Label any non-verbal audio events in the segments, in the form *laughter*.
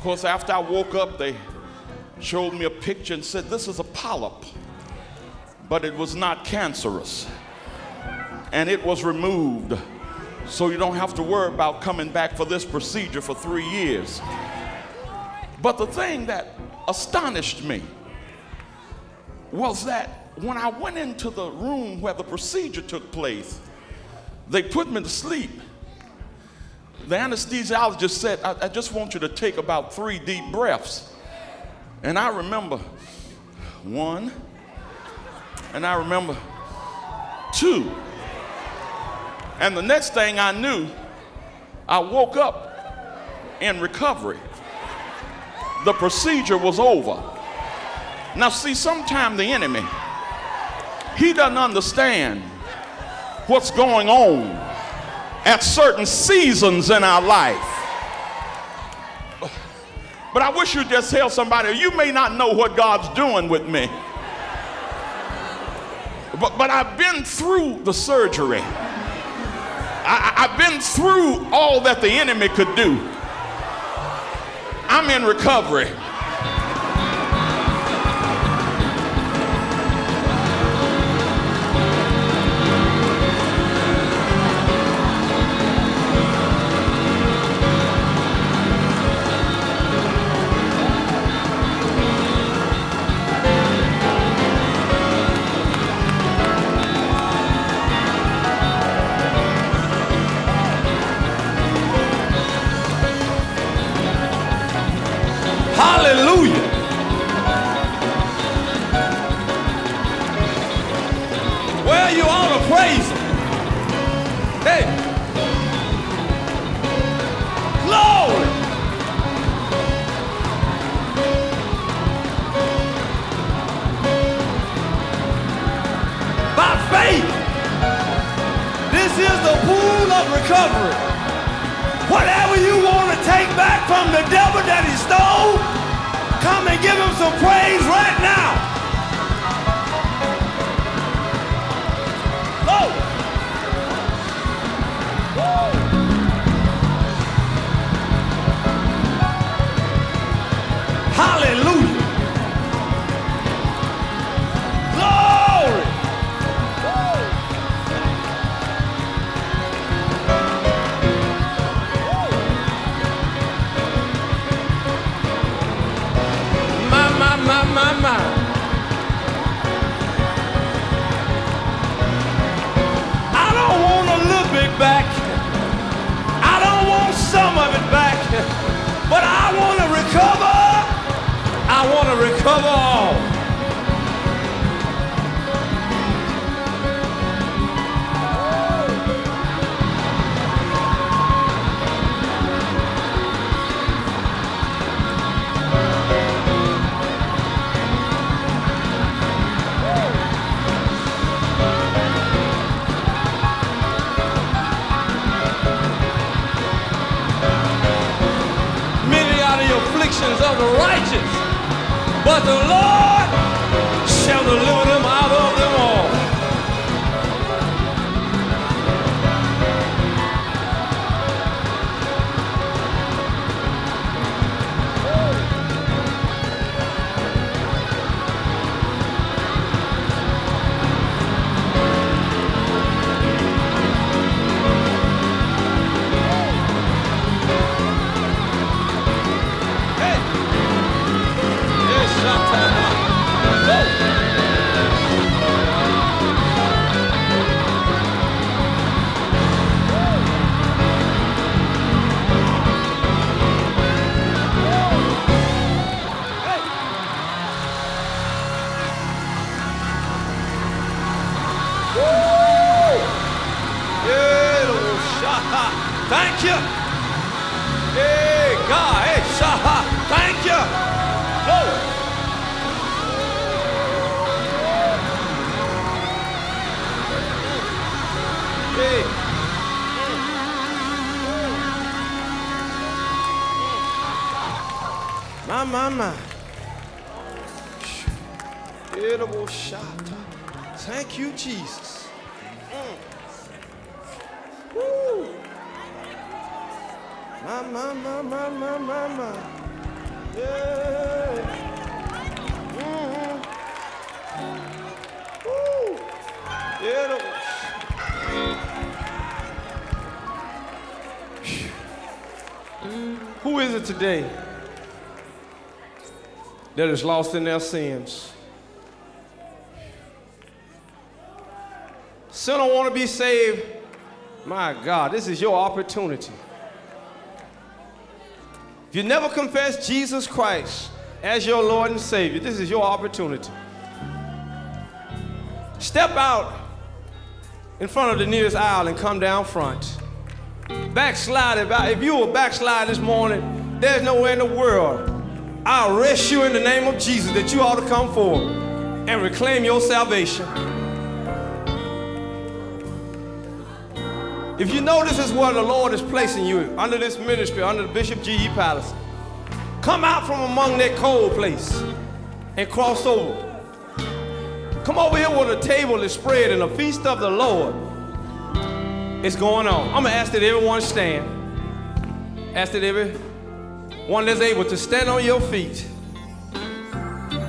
Of course, after I woke up, they showed me a picture and said, This is a polyp, but it was not cancerous. And it was removed. So you don't have to worry about coming back for this procedure for three years. But the thing that astonished me was that when I went into the room where the procedure took place, they put me to sleep. The anesthesiologist said, I, I just want you to take about three deep breaths. And I remember one, and I remember two. And the next thing I knew, I woke up in recovery. The procedure was over. Now, see, sometimes the enemy, he doesn't understand what's going on at certain seasons in our life. But I wish you'd just tell somebody, you may not know what God's doing with me. But, but I've been through the surgery. I, I've been through all that the enemy could do. I'm in recovery. Hey. Glory. By faith, this is the pool of recovery. Whatever you want to take back from the devil that he stole, come and give him some praise right now. Afflictions of the righteous, but the Lord shall deliver *laughs* Thank you. Hey, God. Hey, Shaha. Thank you. Lord. Hey. My, my, my. Thank you, Jesus. Mm-hmm. Woo. My, my, my, my, my, my, my. Who is it today that is lost in their sins? Sinner want to be saved. My God, this is your opportunity. If you never confess Jesus Christ as your Lord and Savior, this is your opportunity. Step out in front of the nearest aisle and come down front. Backslide, if you were backslide this morning, there's nowhere in the world. I arrest you in the name of Jesus that you ought to come forward and reclaim your salvation. If you know this is where the Lord is placing you, under this ministry, under the Bishop G.E. Patterson, come out from among that cold place and cross over. Come over here where the table is spread and the feast of the Lord is going on. I'm gonna ask that everyone stand. Ask that everyone that's able to stand on your feet.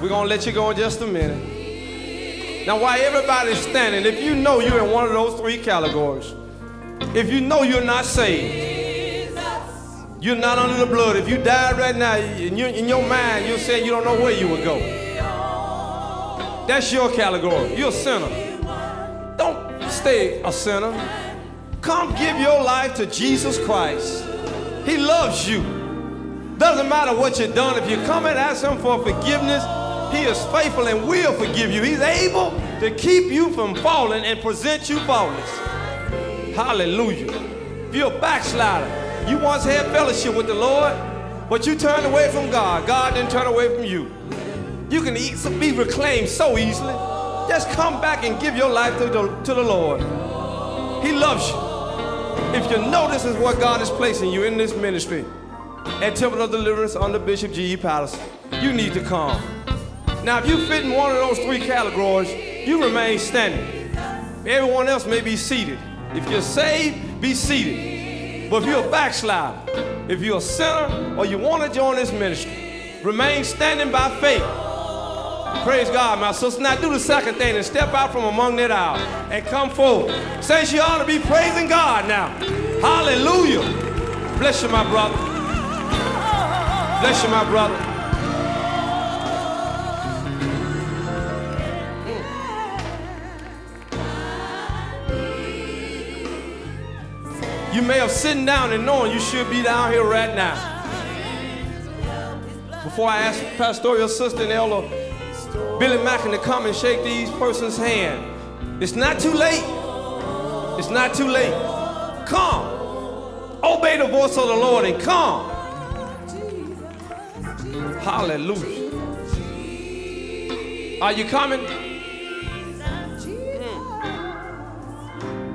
We're gonna let you go in just a minute. Now, while everybody's standing, if you know you're in one of those three categories, if you know you're not saved, you're not under the blood. If you died right now, in your, in your mind, you're saying you don't know where you would go. That's your category. You're a sinner. Don't stay a sinner. Come give your life to Jesus Christ. He loves you. Doesn't matter what you've done. If you come and ask Him for forgiveness, He is faithful and will forgive you. He's able to keep you from falling and present you faultless. Hallelujah. If you're a backslider, you once had fellowship with the Lord, but you turned away from God. God didn't turn away from you. You can eat, be reclaimed so easily. Just come back and give your life to the, to the Lord. He loves you. If you know this is what God is placing you in this ministry at Temple of Deliverance under Bishop G.E. Patterson, you need to come. Now, if you fit in one of those three categories, you remain standing. Everyone else may be seated. If you're saved, be seated. But if you're a backslider, if you're a sinner, or you want to join this ministry, remain standing by faith. Praise God, my sister. Now do the second thing and step out from among that aisle and come forward. Say she ought to be praising God now. Hallelujah. Bless you, my brother. Bless you, my brother. You may have sitting down and knowing you should be down here right now. Before I ask pastoral sister and elder Billy Mackin to come and shake these persons' hand, it's not too late. It's not too late. Come. Obey the voice of the Lord and come. Hallelujah. Are you coming?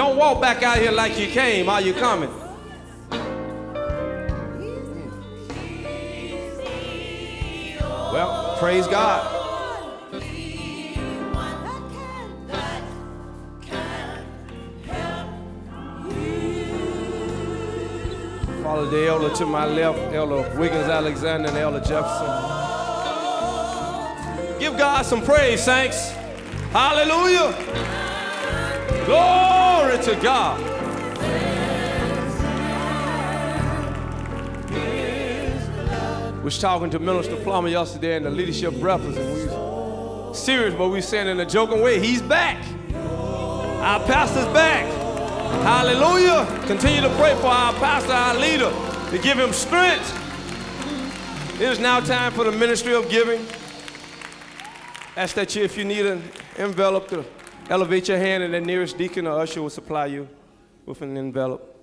Don't walk back out here like you came. Are you coming? Well, praise God. Follow the elder to my left, Elder Wiggins Alexander and Elder Jefferson. Give God some praise, thanks. Hallelujah. Glory to God. We was talking to Minister Plummer yesterday in the leadership breakfast, and we was serious, but we saying in a joking way, he's back. Our pastor's back. Hallelujah. Continue to pray for our pastor, our leader, to give him strength. It is now time for the ministry of giving. Ask that you, if you need an envelope to Elevate your hand and the nearest deacon or usher will supply you with an envelope.